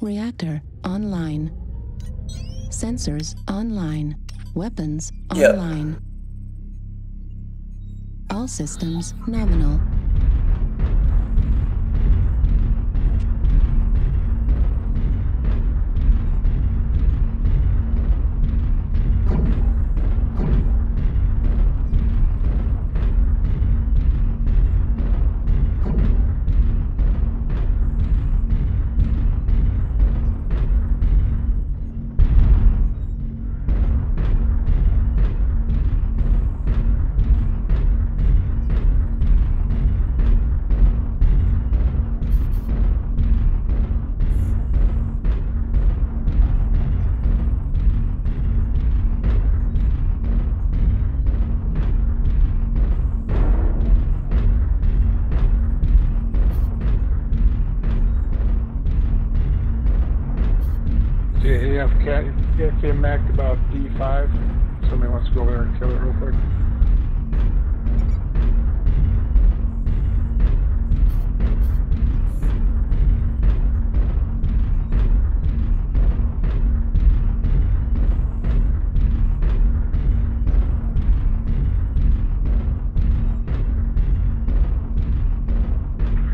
Reactor online. Sensors online. Weapons online. All systems nominal. AFK mech about D5. Somebody wants to go over there and kill it real quick.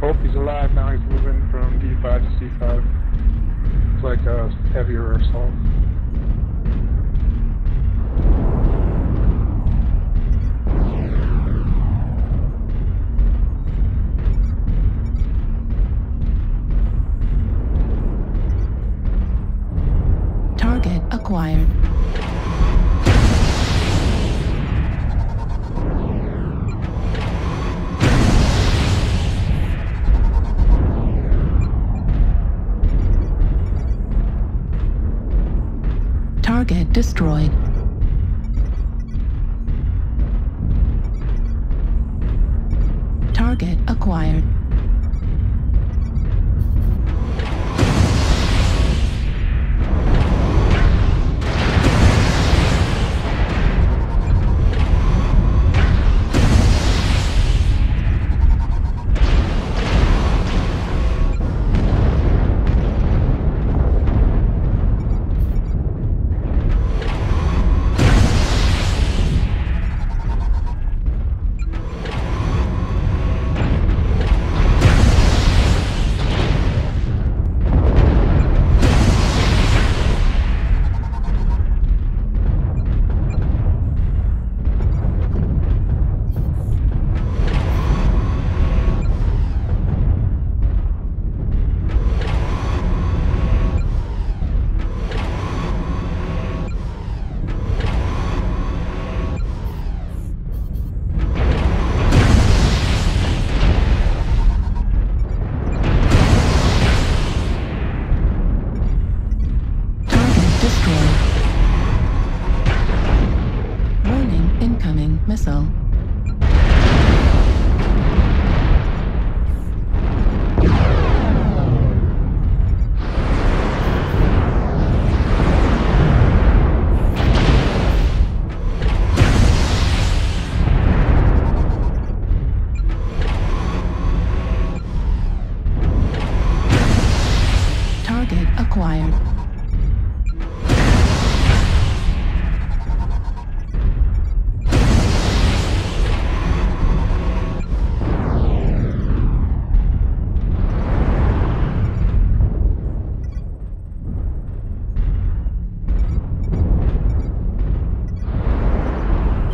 Hope he's alive now. He's moving from D5 to C5. It's like a heavier assault. Destroyed. Target acquired. Missile.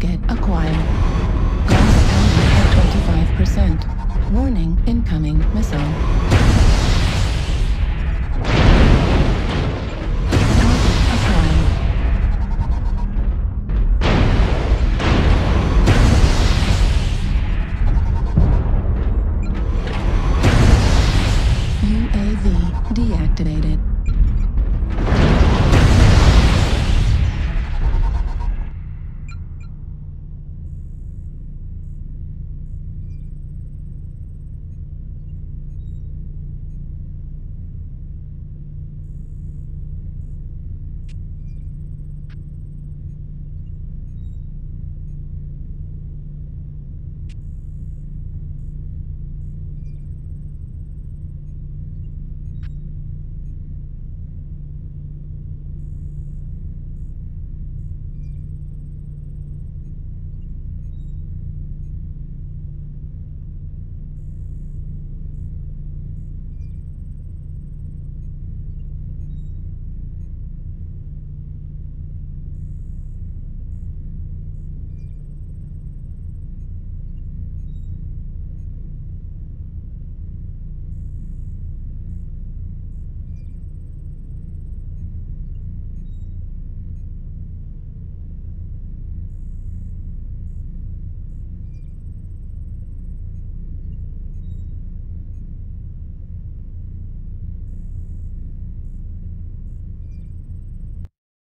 Target acquired. Power at 25%. Warning, incoming missile.